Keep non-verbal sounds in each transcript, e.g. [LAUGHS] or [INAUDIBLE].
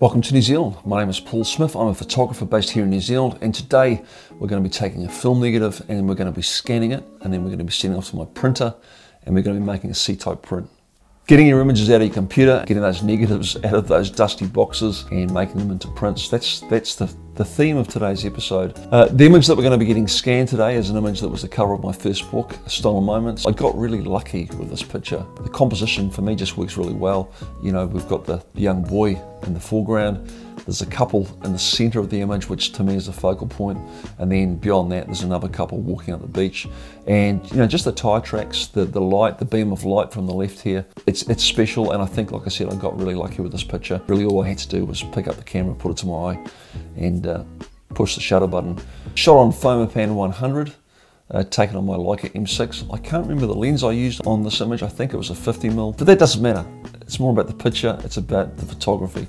Welcome to New Zealand. My name is Paul Smith. I'm a photographer based here in New Zealand, and today we're going to be taking a film negative and we're going to be scanning it, and then we're going to be sending it off to my printer, and we're going to be making a C-type print. Getting your images out of your computer, getting those negatives out of those dusty boxes and making them into prints. That's that's the, the theme of today's episode. Uh, the image that we're going to be getting scanned today is an image that was the cover of my first book, Stolen Moments. I got really lucky with this picture. The composition for me just works really well. You know, we've got the young boy in the foreground, there's a couple in the center of the image, which to me is a focal point, and then beyond that, there's another couple walking up the beach. And you know, just the tire tracks, the, the light, the beam of light from the left here, it's it's special. And I think, like I said, I got really lucky with this picture. Really, all I had to do was pick up the camera, put it to my eye, and uh, push the shutter button. Shot on Fomapan 100. Uh, taken on my Leica M6. I can't remember the lens I used on this image. I think it was a 50mm, but that doesn't matter. It's more about the picture. It's about the photography.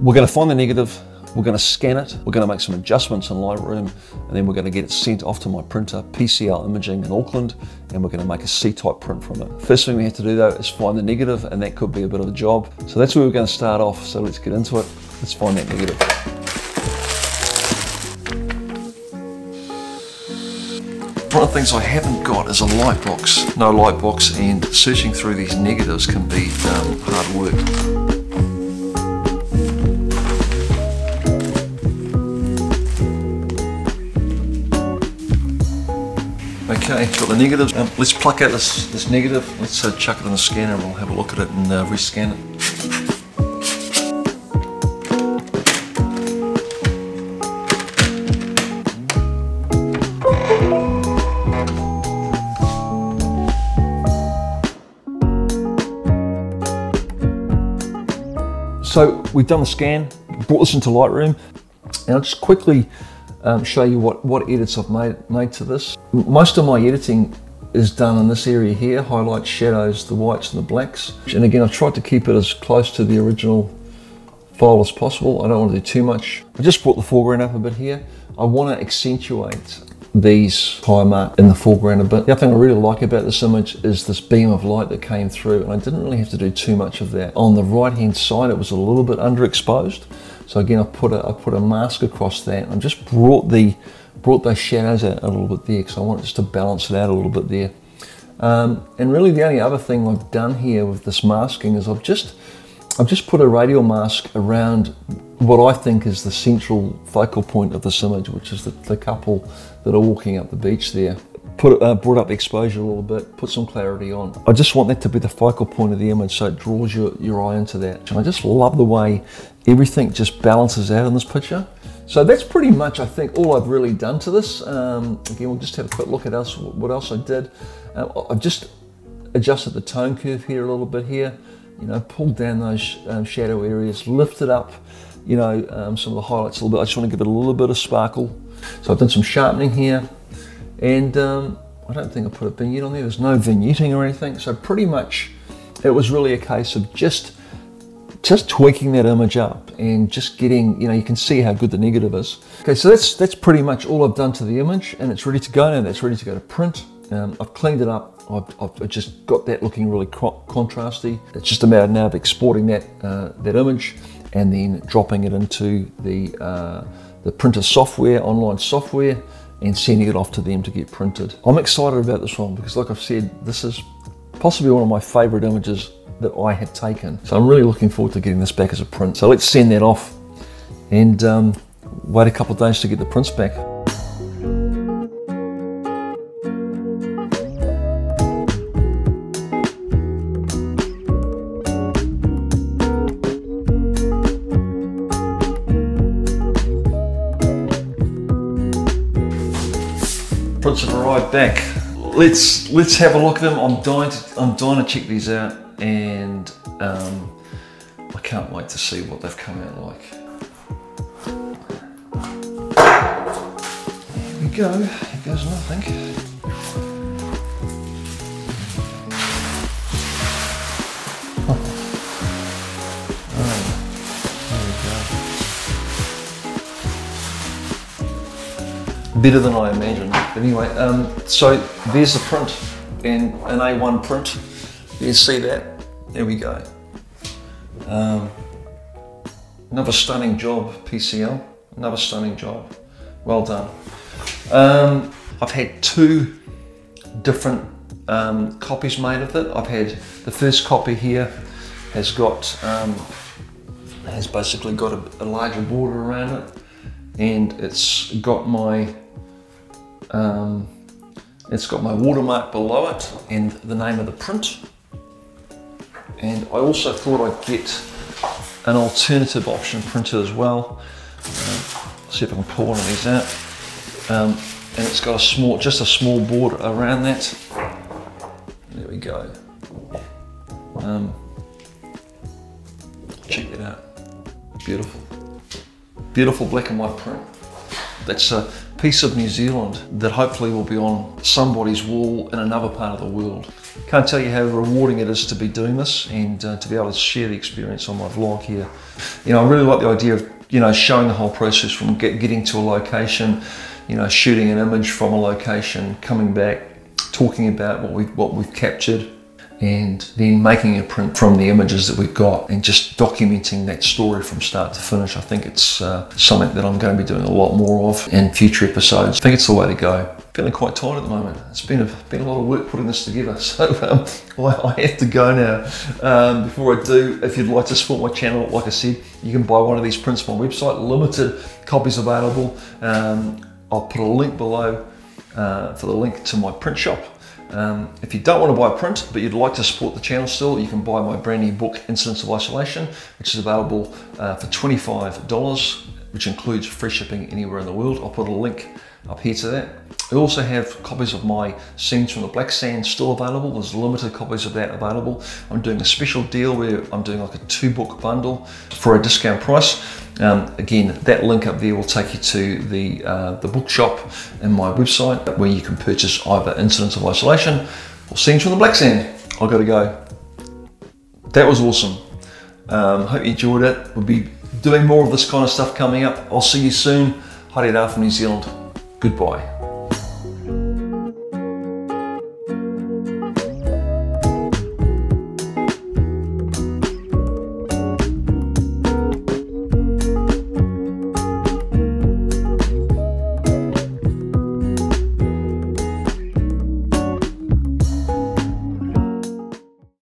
We're going to find the negative, we're going to scan it, we're going to make some adjustments in Lightroom, and then we're going to get it sent off to my printer, PCL Imaging in Auckland, and we're going to make a C-type print from it. First thing we have to do though is find the negative, and that could be a bit of a job. So that's where we're going to start off, so let's get into it. Let's find that negative. One of the things I haven't got is a light box. No light box and searching through these negatives can be um, hard work. Okay, got the negatives. Um, let's pluck out this, this negative. Let's uh, chuck it in the scanner and we'll have a look at it and uh, rescan it. So we've done the scan, brought this into Lightroom, and I'll just quickly um, show you what, what edits I've made, made to this. Most of my editing is done in this area here, highlights, shadows, the whites and the blacks. And again, I've tried to keep it as close to the original file as possible. I don't want to do too much. I just brought the foreground up a bit here. I want to accentuate these mark in the foreground a bit. The other thing I really like about this image is this beam of light that came through and I didn't really have to do too much of that. On the right hand side it was a little bit underexposed so again, I put a, I put a mask across that and just brought the brought those shadows out a little bit there because I wanted just to balance it out a little bit there. Um, and really the only other thing I've done here with this masking is I've just I've just put a radial mask around what I think is the central focal point of this image, which is the, the couple that are walking up the beach there put uh, brought up the exposure a little bit, put some clarity on. I just want that to be the focal point of the image so it draws your, your eye into that. And I just love the way everything just balances out in this picture. So that's pretty much, I think, all I've really done to this. Um, again, we'll just have a quick look at else, what else I did. Uh, I've just adjusted the tone curve here a little bit here, you know, pulled down those um, shadow areas, lifted up, you know, um, some of the highlights a little bit. I just want to give it a little bit of sparkle. So I've done some sharpening here, and um, I don't think I put a vignette on there. There's no vignetting or anything. So pretty much it was really a case of just just tweaking that image up and just getting, you know, you can see how good the negative is. Okay, so that's that's pretty much all I've done to the image and it's ready to go now. That's ready to go to print. Um, I've cleaned it up. I've, I've, just got that looking really contrasty. It's just a matter now of exporting that uh, that image and then dropping it into the uh, the printer software, online software, and sending it off to them to get printed. I'm excited about this one because like I've said, this is possibly one of my favorite images that I have taken. So I'm really looking forward to getting this back as a print. So let's send that off and um, wait a couple of days to get the prints back. Prints have arrived back. Let's let's have a look at them. I'm dying to I'm dying to check these out, and um, I can't wait to see what they've come out like. Here we go. Here goes nothing. Better than I imagined. But anyway, um, so there's the print and an A1 print. You see that? There we go. Um, Another stunning job, PCL. Another stunning job. Well done. Um, I've had two different um, copies made of it. I've had the first copy here has got um, has basically got a, a, larger border around it, and it's got my um, it's got my watermark below it and the name of the print. And I also thought I'd get an alternative option printed as well. Uh, see if I can pull one of these out. Um, and it's got a small, just a small border around that. There we go. Um, check that out. Beautiful. Beautiful black and white print. That's a piece of New Zealand that hopefully will be on somebody's wall in another part of the world. Can't tell you how rewarding it is to be doing this and uh, to be able to share the experience on my vlog here. You know, I really like the idea of, you know, showing the whole process from get, getting to a location, you know, shooting an image from a location, coming back, talking about what we've, what we've captured, and then making a print from the images that we've got and just documenting that story from start to finish. I think it's uh, something that I'm going to be doing a lot more of in future episodes. I think it's the way to go. Feeling quite tired at the moment. It's been a, been a lot of work putting this together, [LAUGHS] so um, I, I, have to go now. Um, before I do, if you'd like to support my channel, like I said, you can buy one of these prints on my website. Limited copies available. Um, I'll put a link below uh, for the link to my print shop um, if you don't want to buy a print, but you'd like to support the channel still, you can buy my brand new book, Incidents of Isolation, which is available uh, for $25, which includes free shipping anywhere in the world. I'll put a link up here to that. I also have copies of my Scenes from the Black Sand still available. There's limited copies of that available. I'm doing a special deal where I'm doing like a two book bundle for a discount price. Um, again, that link up there will take you to the, uh, the bookshop and my website where you can purchase either Incidents of Isolation or Scenes from the Black Sand. I've got to go. That was awesome. Um, hope you enjoyed it. We'll be doing more of this kind of stuff coming up. I'll see you soon. Haere rā from New Zealand. Goodbye.